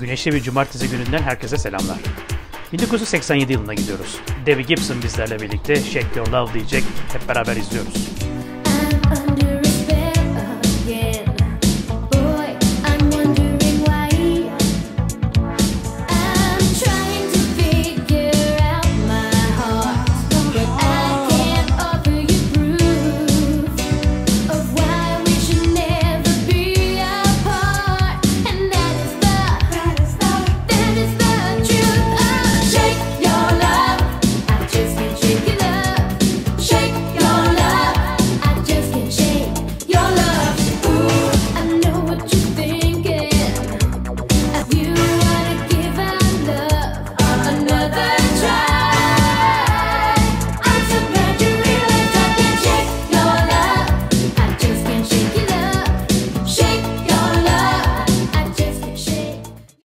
Güneşli bir cumartesi gününden herkese selamlar. 1987 yılına gidiyoruz. Debbie Gibson bizlerle birlikte Shake Your Love diyecek. Hep beraber izliyoruz.